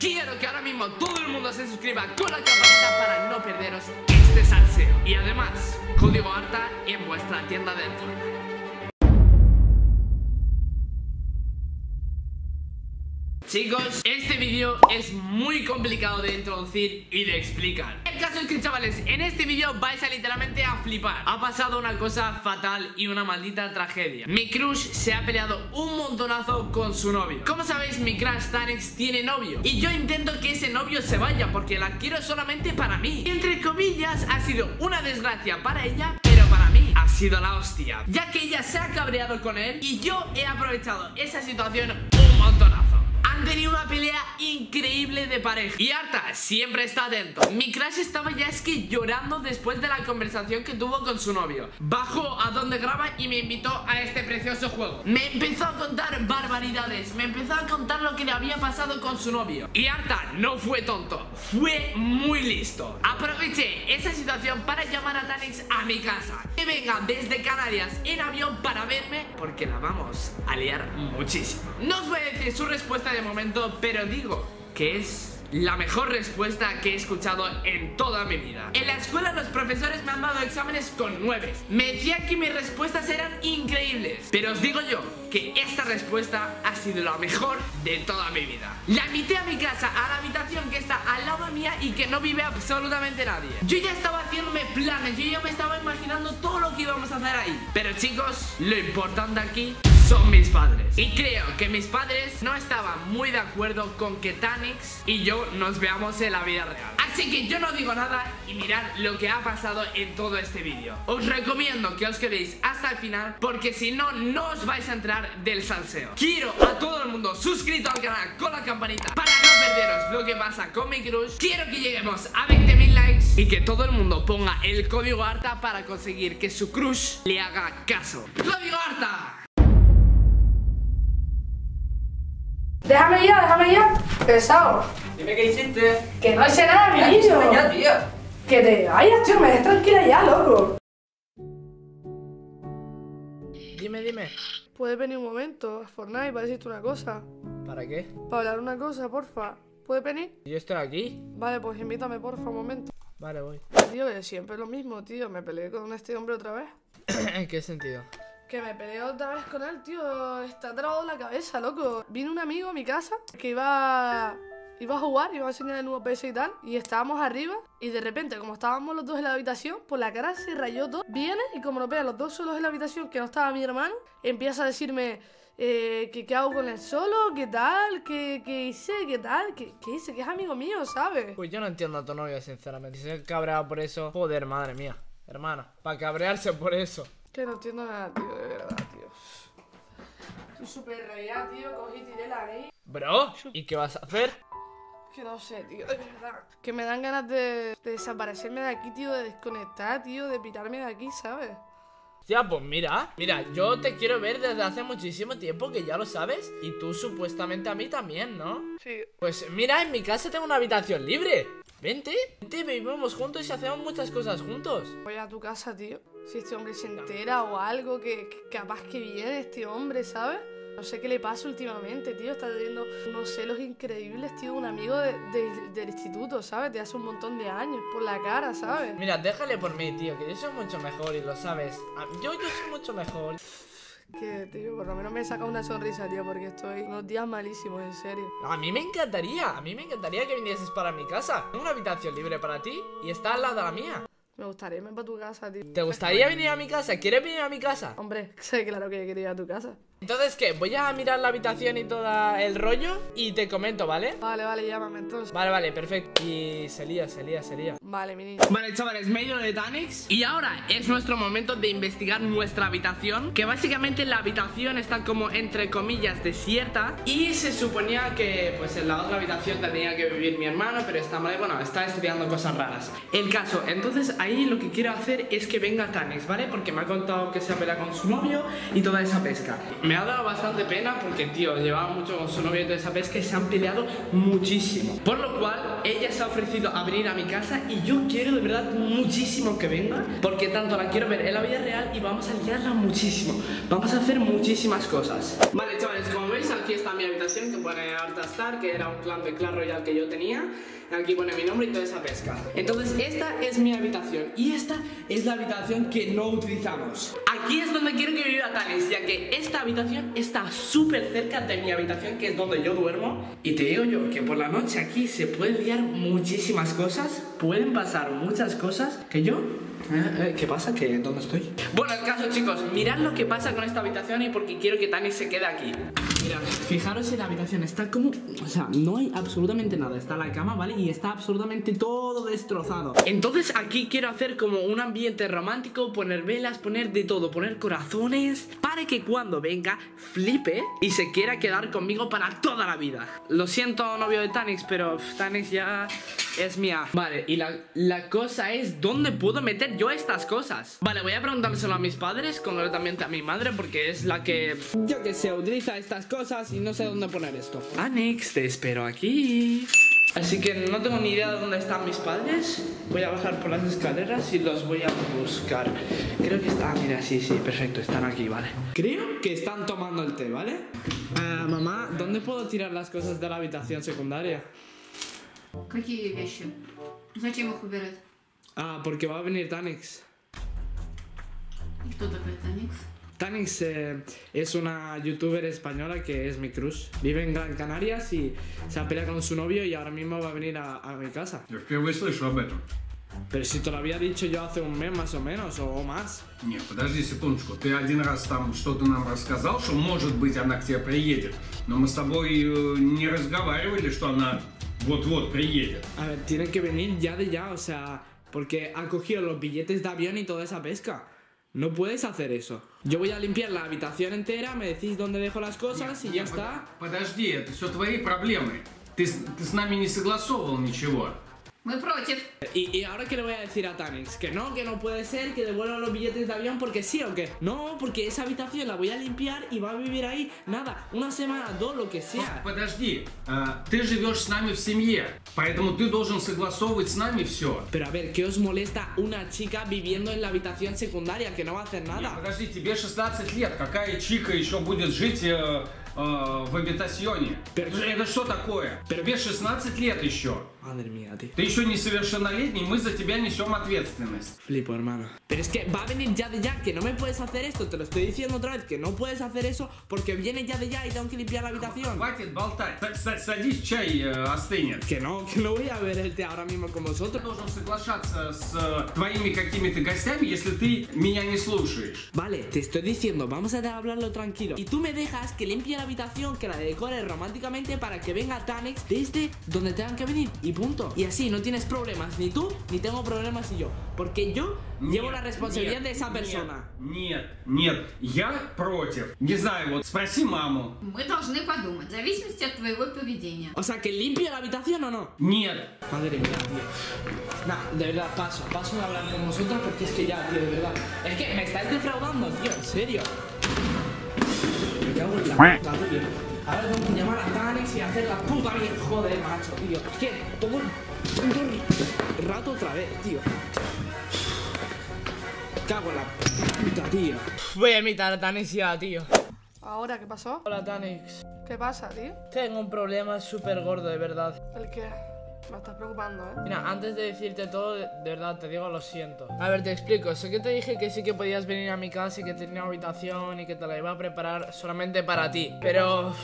Quiero que ahora mismo todo el mundo se suscriba con la campanita para no perderos este salseo. Y además, código harta en vuestra tienda de Chicos, este vídeo es muy complicado de introducir y de explicar. El caso es que chavales, en este vídeo vais a literalmente a flipar. Ha pasado una cosa fatal y una maldita tragedia. Mi crush se ha peleado un montonazo con su novio. Como sabéis, mi crush Tanix tiene novio. Y yo intento que ese novio se vaya porque la quiero solamente para mí. Entre comillas, ha sido una desgracia para ella Pero para mí ha sido la hostia. Ya que ella se ha cabreado con él Y yo he aprovechado esa situación un montonazo han tenido una pelea increíble de pareja. Y Arta siempre está atento. Mi crush estaba ya es que llorando después de la conversación que tuvo con su novio. Bajo a donde graba y me invitó a este precioso juego. Me empezó a contar barbaridades. Me empezó a contar lo que le había pasado con su novio. Y Arta no fue tonto. Fue muy listo. Aproveché esa situación para llamar a Tanix a mi casa. Que venga desde Canarias en avión para verme Porque la vamos a liar muchísimo. No os voy a decir su respuesta de momento, pero digo que es la mejor respuesta que he escuchado en toda mi vida. En la escuela los profesores me han dado exámenes con nueve Me decían que mis respuestas eran increíbles Pero os digo yo que esta respuesta ha sido la mejor de toda mi vida. La invité a mi casa, a la habitación que está al lado mía y que no vive absolutamente nadie. Yo ya estaba haciéndome planes, yo ya me estaba imaginando todo lo que íbamos a hacer ahí. Pero chicos, lo importante aquí son mis padres. Y creo que mis padres no estaban muy de acuerdo con que Tanix y yo nos veamos en la vida real. Así que yo no digo nada y mirad lo que ha pasado en todo este vídeo. Os recomiendo que os quedéis hasta el final porque si no, no os vais a entrar del salseo. Quiero a todo el mundo suscrito al canal con la campanita para no perderos lo que pasa con mi crush. Quiero que lleguemos a 20.000 likes y que todo el mundo ponga el código ARTA para conseguir que su crush le haga caso. ¡Código ARTA! Déjame ya, déjame ya. Pesado. Dime qué hiciste. Que no hice nada, mi niño. ya, tío. Que te vayas, tío. Me dejes tranquila ya, loco. Dime, dime. ¿Puedes venir un momento a Fortnite para decirte una cosa? ¿Para qué? Para hablar una cosa, porfa. ¿Puedes venir? Yo estoy aquí. Vale, pues invítame, porfa, un momento. Vale, voy. Tío, que siempre es lo mismo, tío. Me peleé con este hombre otra vez. ¿En qué sentido? Que me peleé otra vez con él, tío. Está trabado la cabeza, loco. Vino un amigo a mi casa que iba. Iba a jugar, iba a enseñar el nuevo PS y tal. Y estábamos arriba. Y de repente, como estábamos los dos en la habitación, pues la cara se rayó todo. Viene y como nos vean los dos solos en la habitación, que no estaba mi hermano, empieza a decirme. Eh, qué hago con él solo, qué tal, qué, qué hice, qué tal, qué, qué hice, que es amigo mío, ¿sabes? Pues yo no entiendo a tu novio, sinceramente. Si se cabreado por eso, joder, madre mía. Hermana, para cabrearse por eso. Que no entiendo nada, tío, de verdad, tío. Estoy súper rayada, tío, cogí y tiré la ley. Bro, ¿y qué vas a hacer? Que no sé, tío, de verdad. Que me dan ganas de, de desaparecerme de aquí, tío, de desconectar, tío, de pirarme de aquí, ¿sabes? Tía, pues mira, mira, yo te quiero ver desde hace muchísimo tiempo, que ya lo sabes. Y tú supuestamente a mí también, ¿no? Sí. Pues mira, en mi casa tengo una habitación libre. Vente, vente, vivimos juntos y hacemos muchas cosas juntos. Voy a tu casa, tío. Si este hombre se entera o algo, que, que capaz que viene este hombre, ¿sabes? No sé qué le pasa últimamente, tío. Está teniendo unos celos increíbles, tío. Un amigo de- de- del instituto, ¿sabes? De hace un montón de años. Por la cara, ¿sabes? Mira, déjale por mí, tío, que yo soy mucho mejor y lo sabes. Ah, Yo, yo soy mucho mejor. Que, tío, por lo menos me saca una sonrisa, tío, porque estoy unos días malísimos, en serio. A mí me encantaría, a mí me encantaría que vinieses para mi casa. Tengo una habitación libre para ti y está al lado de la mía. Me gustaría irme para tu casa, tío. ¿Te gustaría venir a mi casa? ¿Quieres venir a mi casa? Hombre, sé claro que quería ir a tu casa. Entonces, ¿qué? Voy a mirar la habitación y todo el rollo y te comento, ¿vale? Vale, vale, llámame entonces. Vale, vale, perfecto. Y se lía, se lía, se lía. Vale, mi niño. Vale, chavales, medio de Tanix Y ahora es nuestro momento de investigar nuestra habitación Que básicamente la habitación está como entre comillas desierta Y se suponía que pues en la otra habitación tendría que vivir mi hermano Pero está mal, bueno, está estudiando cosas raras El caso, entonces ahí lo que quiero hacer es que venga Tanix, ¿vale? Porque me ha contado que se ha peleado con su novio y toda esa pesca me ha dado bastante pena porque, tío, llevaba mucho con su novio de esa pesca y se han peleado muchísimo. Por lo cual, ella se ha ofrecido a venir a mi casa y yo quiero de verdad muchísimo que venga porque tanto la quiero ver en la vida real y vamos a liarla muchísimo. Vamos a hacer muchísimas cosas. Vale, chavales, como veis, aquí está mi habitación que pone Artastar, que era un clan de Clash Royale que yo tenía. Aquí pone mi nombre y toda esa pesca. Entonces, esta es mi habitación y esta es la habitación que no utilizamos. Aquí es donde quiero que viva Tanis, ya que esta habitación está súper cerca de mi habitación, que es donde yo duermo. Y te digo yo que por la noche aquí se pueden liar muchísimas cosas, pueden pasar muchas cosas que yo eh, eh, ¿Qué pasa? ¿Que, ¿Dónde estoy? Bueno, el caso, chicos, mirad lo que pasa con esta habitación y porque quiero que Tanis se quede aquí. Mirad, fijaros en la habitación, está como... O sea, no hay absolutamente nada. Está la cama, ¿vale? Y está absolutamente todo destrozado. Entonces aquí quiero hacer como un ambiente romántico, poner velas, poner de todo, poner corazones, para que cuando venga flipe y se quiera quedar conmigo para toda la vida. Lo siento, novio de Tanix, pero Tanix ya es mía. Vale, y la, cosa es, ¿dónde puedo meter yo estas cosas? Vale, voy a preguntárselo a mis padres, concretamente a mi madre, porque es la que, yo que sé, utiliza estas cosas y no sé dónde poner esto. Tanix, te espero aquí. Así que no tengo ni idea de dónde están mis padres. Voy a bajar por las escaleras y los voy a buscar. Creo que está. Ah, mira, sí, sí, perfecto, están aquí, vale. Creo que están tomando el té, ¿vale? Ah, mamá, ¿dónde puedo tirar las cosas de la habitación secundaria? Какие вещи? Зачем их убирать? Ah, porque va a venir Tanix. И кто такой Таникс? Tanix eh, es una youtuber española que es mi crush. Vive en Gran Canarias y se ha peleado con su novio y ahora mismo va a venir a, a mi casa. Я впервые слышу об этом. Pero si te lo había dicho yo hace un mes más o menos, o, o más. Нет, подожди секундочку. Ты один раз там что-то нам рассказал, что может быть она к тебе приедет. Но мы с тобой э, не разговаривали, что она вот-вот приедет. A ver, tiene que venir ya de ya, o sea, porque ha cogido los billetes de avión y toda esa pesca. No puedes hacer eso. Yo voy a limpiar la habitación entera, me decís dónde dejo las cosas y ya Нет, está. под- Подожди, это все твои проблемы. Ты, с- ты с нами не согласовывал ничего. Мы против. Y, y ahora que le voy a decir a Tanix, que no, que no puede ser, que devuelva los billetes de avión porque sí o qué. No, porque esa habitación la voy a limpiar y va a vivir ahí, nada, una semana, dos, lo que sea. Подожди, а, ты живешь с нами в семье, поэтому ты должен согласовывать с нами все. Pero a ver, ¿qué os molesta una chica viviendo en la habitación secundaria que no va a hacer nada? Подожди, тебе 16 лет, какая чика еще будет жить э, э, в habitacionе? Пер- Это, это что такое? Пер- Тебе 16 лет еще. Madre mía, tío. Ты еще несовершеннолетний, мы за тебя несем ответственность. Flipo, hermano. Pero es que va a venir ya de ya, que no me puedes hacer esto, te lo estoy diciendo otra vez, que no puedes hacer eso porque viene ya de ya y tengo que limpiar la habitación. Хватит болтать. С- с- Садись, чай э, остынет. Que no, que no voy a ver el té ahora mismo con Ты vosotros. должен соглашаться с э, твоими какими-то гостями, если ты меня не слушаешь. Vale, te estoy diciendo, vamos a hablarlo tranquilo. Y tú me dejas que limpie la habitación, que la decore románticamente para que venga Tanex desde donde tengan que venir. Y punto. Y así no tienes problemas, ni tú, ni tengo problemas yo. Porque yo llevo Нет, la responsabilidad нет, de esa нет, persona. Нет, нет, я против. Не знаю, вот спроси маму. Мы должны подумать, в зависимости от твоего поведения. O sea, que limpie la habitación o no. Нет. Madre mía, tío. Nah, de verdad, paso, paso de hablar con vosotros porque es que ya, tío, de verdad. Es que me estáis defraudando, tío, en serio. Me cago en la puta, tío. Ahora tengo que llamar a Tanis y hacer la puta bien. Joder, macho, tío. Es que todo el puto rato otra vez, tío. Cago en la puta, tío. Voy a imitar a Tanis ya, tío. Ahora, ¿qué pasó? Hola, Tanix. ¿Qué pasa, tío? Tengo un problema súper gordo, de verdad. ¿El qué? Me estás preocupando, ¿eh? Mira, antes de decirte todo, de de verdad te digo lo siento. A ver, te explico. Sé que te dije que sí que podías venir a mi casa y que tenía habitación y que te la iba a preparar solamente para ti. Pero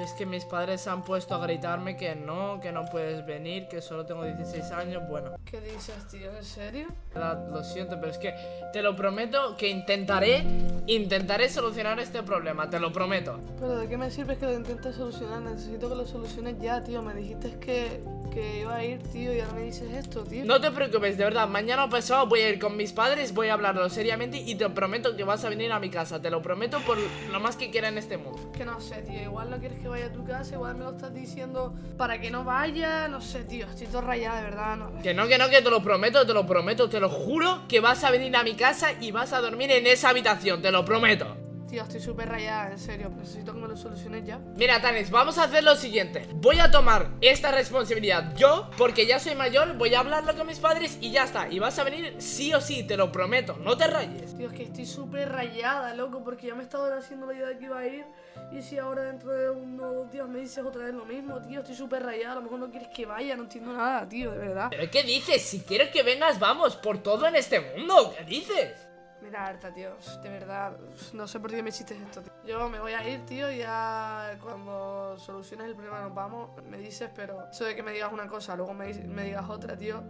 es que mis padres se han puesto a gritarme que no, que no puedes venir, que solo tengo 16 años. Bueno, ¿Qué dices, tío? ¿En serio? lo siento, pero es que te lo prometo que intentaré, intentaré solucionar este problema, te lo prometo. Pero ¿de qué me sirve que lo intentes solucionar? Necesito que lo soluciones ya, tío. Me dijiste que, que iba a ir, tío, y ahora me dices esto, tío. No te preocupes, de verdad, mañana o pasado voy a ir con mis padres, voy a hablarlo seriamente y te prometo que vas a venir a mi casa, te lo prometo por lo más que quiera en este mundo. Que no sé, tío. Igual no quieres que vaya a tu casa, igual me lo estás diciendo para que no vaya. No sé, tío. Estoy todo rayada, de verdad. No. Que no, que no, que te lo prometo, te lo prometo, te lo juro que vas a venir a mi casa y vas a dormir en esa habitación, te lo prometo. Tío, estoy súper rayada, en serio. Necesito que me lo soluciones ya. Mira, Tanis, vamos a hacer lo siguiente Voy a tomar esta responsabilidad yo Porque ya soy mayor, voy a hablarlo con mis padres y ya está Y vas a venir sí o sí, te lo prometo, no te rayes Tío, es que estoy súper rayada, loco, porque ya me estaba haciendo la idea de que iba a ir. Y si ahora dentro de unos dos días me dices otra vez lo mismo, tío, estoy súper rayada. A lo mejor no quieres que vaya, no entiendo nada, tío, de verdad. ¿Pero qué dices? Si quieres que vengas, vamos, por todo en este mundo ¿Qué dices? Mira, harta, tío, de verdad, no sé por qué me hiciste esto, tío. Yo me voy a ir, tío, y ya cuando soluciones el problema nos vamos, me dices, pero eso de que me digas una cosa, luego me, di- me digas otra, tío,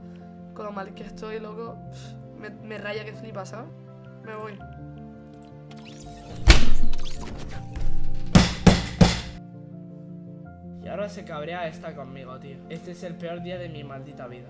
con lo mal que estoy, loco, me, me raya que flipas, ¿sabes? Me voy. Y ahora se cabrea esta conmigo, tío Este es el peor día de mi maldita vida